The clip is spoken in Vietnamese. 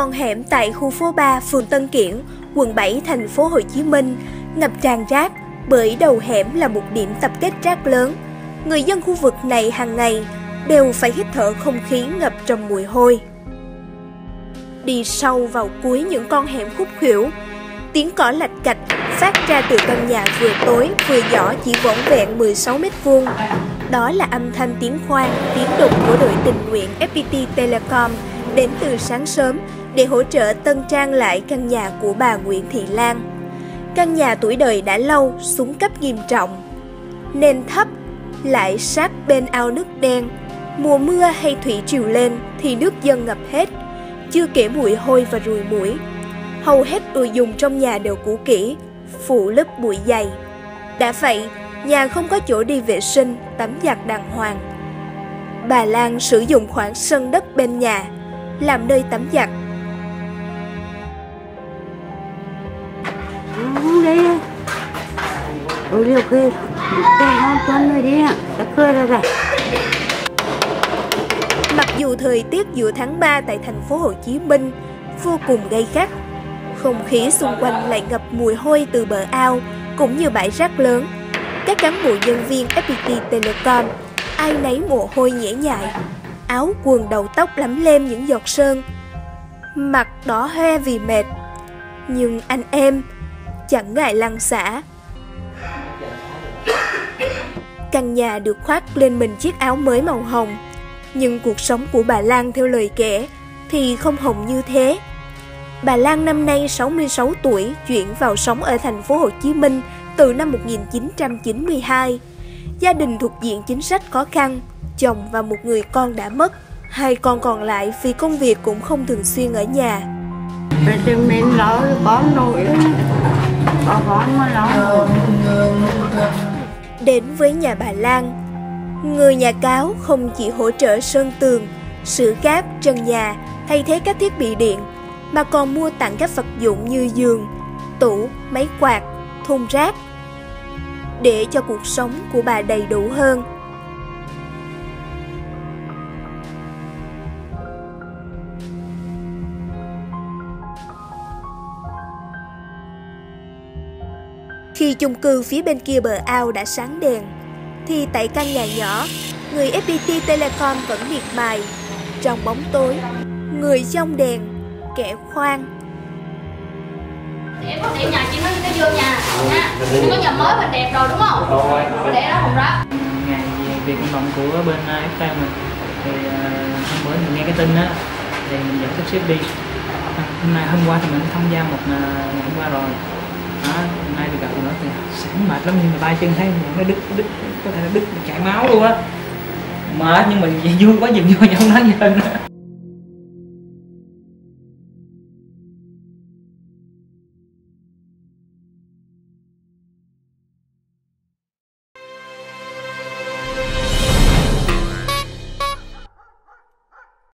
con hẻm tại khu phố 3 phường Tân Kiển, quận 7 thành phố Hồ Chí Minh ngập tràn rác bởi đầu hẻm là một điểm tập kết rác lớn. Người dân khu vực này hàng ngày đều phải hít thở không khí ngập trong mùi hôi. Đi sâu vào cuối những con hẻm khúc khuỷu, tiếng cỏ lạch cạch phát ra từ căn nhà vừa tối vừa nhỏ chỉ vỏn vẹn 16 mét vuông. Đó là âm thanh tiếng khoan, tiếng đục của đội tình nguyện FPT Telecom đến từ sáng sớm để hỗ trợ tân trang lại căn nhà của bà Nguyễn Thị Lan. Căn nhà tuổi đời đã lâu xuống cấp nghiêm trọng, nền thấp lại sát bên ao nước đen. Mùa mưa hay thủy triều lên thì nước dâng ngập hết, chưa kể mùi hôi và ruồi mũi. Hầu hết đồ dùng trong nhà đều cũ kỹ, phủ lớp bụi dày. Đã vậy, nhà không có chỗ đi vệ sinh, tắm giặt đàng hoàng. Bà Lan sử dụng khoảng sân đất bên nhà làm nơi tắm giặt. Không đi. Ôi liều kì Cái ngon tuần rồi đi. Đã cười rồi rồi. Mặc dù thời tiết giữa tháng 3 tại thành phố Hồ Chí Minh vô cùng gay gắt, không khí xung quanh lại ngập mùi hôi từ bờ ao cũng như bãi rác lớn. Các cán bộ nhân viên FPT Telecom ai nấy mồ hôi nhễ nhại, áo quần đầu tóc lấm lem những giọt sơn, mặt đỏ hoe vì mệt. Nhưng anh em chẳng ngại lăn xả. Căn nhà được khoác lên mình chiếc áo mới màu hồng, nhưng cuộc sống của bà Lan theo lời kể thì không hồng như thế. Bà Lan năm nay 66 tuổi, chuyển vào sống ở thành phố Hồ Chí Minh từ năm 1992. Gia đình thuộc diện chính sách khó khăn, chồng và một người con đã mất. Hai con còn lại vì công việc cũng không thường xuyên ở nhà. Mình con con Đến với nhà bà Lan, người nhà cáo không chỉ hỗ trợ sơn tường, sửa cát, trần nhà, thay thế các thiết bị điện, mà còn mua tặng các vật dụng như giường, tủ, máy quạt, thùng rác, để cho cuộc sống của bà đầy đủ hơn. Khi chung cư phía bên kia bờ ao đã sáng đèn, thì tại căn nhà nhỏ, người FPT Telecom vẫn miệt mài. Trong bóng tối, người trong đèn, kẻ khoan. để có để nhà chị nó cái vô nhà nha nhưng có nhà mới mình đẹp rồi đúng không Rồi. để đó không rác ngày việc hoạt động của bên FT mình thì ờ, hôm bữa mình nghe cái tin á thì mình dẫn sắp xếp đi hôm nay hôm qua thì mình tham gia một ờ, ngày hôm qua rồi đó hôm nay thì gặp nó thì sáng mệt lắm, nhưng mà tay chân thấy nó đứt đứt, có thể là đứt chảy máu luôn á. Mệt nhưng mà vui quá dừng vô nhau nói gì hơn